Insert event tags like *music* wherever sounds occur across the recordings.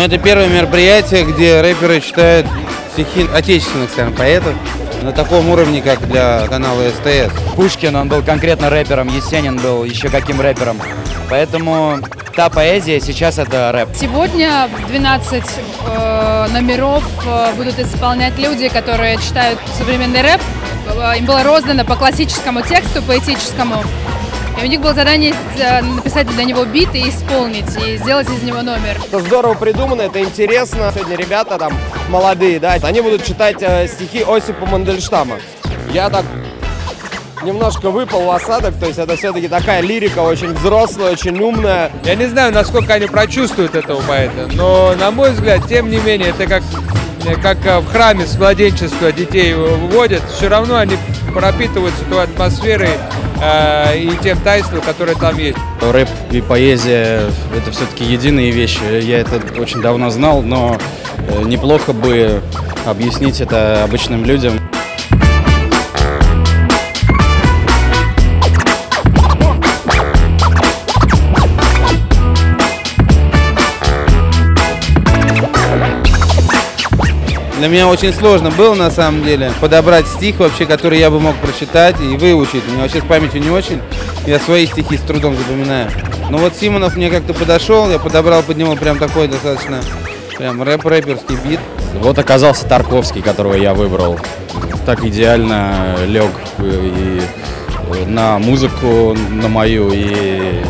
это первое мероприятие, где рэперы читают стихи отечественных, скажем, поэтов на таком уровне, как для канала СТС. Пушкин, он был конкретно рэпером, Есенин был еще каким рэпером. Поэтому та поэзия сейчас это рэп. Сегодня 12 э, номеров э, будут исполнять люди, которые читают современный рэп. Э, Им было роздано по классическому тексту, поэтическому. И у них было задание э, написать для него бит и исполнить, и сделать из него номер. Это здорово придумано, это интересно. Сегодня ребята там молодые, да, они будут читать э, стихи Осипа Мандельштама. Я так немножко выпал в осадок, то есть это все-таки такая лирика очень взрослая, очень умная. Я не знаю, насколько они прочувствуют этого поэта, но, на мой взгляд, тем не менее, это как, как э, в храме с младенчества детей выводят, все равно они пропитываются той атмосферой э, и тем таинством, которое там есть. Рэп и поэзия – это все-таки единые вещи. Я это очень давно знал, но э, неплохо бы объяснить это обычным людям. Для меня очень сложно было, на самом деле, подобрать стих вообще, который я бы мог прочитать и выучить. У меня вообще с памятью не очень. Я свои стихи с трудом запоминаю. Но вот Симонов мне как-то подошел, я подобрал под него прям такой достаточно прям рэп-рэперский бит. Вот оказался Тарковский, которого я выбрал. Так идеально лег и на музыку, на мою, и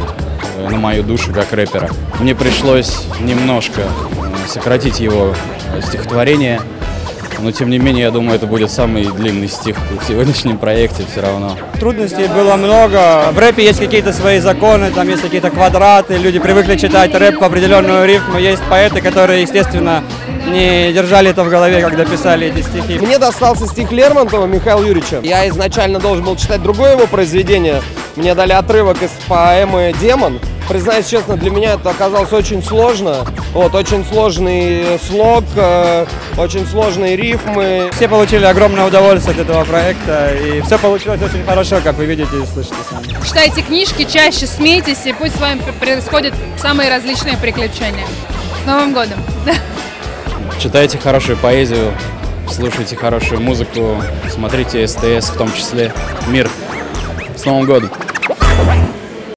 на мою душу как рэпера. Мне пришлось немножко сократить его стихотворение, но тем не менее, я думаю, это будет самый длинный стих в сегодняшнем проекте все равно. Трудностей было много. В рэпе есть какие-то свои законы, там есть какие-то квадраты, люди привыкли читать рэп по определенную рифму. Есть поэты, которые, естественно, не держали это в голове, когда писали эти стихи. Мне достался стих Лермонтова Михаила Юрьевича. Я изначально должен был читать другое его произведение. Мне дали отрывок из поэмы «Демон». Признаюсь честно, для меня это оказалось очень сложно. Вот, очень сложный слог, э, очень сложные рифмы. Все получили огромное удовольствие от этого проекта, и все получилось очень хорошо, как вы видите и слышите сами. Читайте книжки, чаще смейтесь, и пусть с вами происходят самые различные приключения. С Новым годом! *laughs* Читайте хорошую поэзию, слушайте хорошую музыку, смотрите СТС в том числе. Мир! С Новым годом!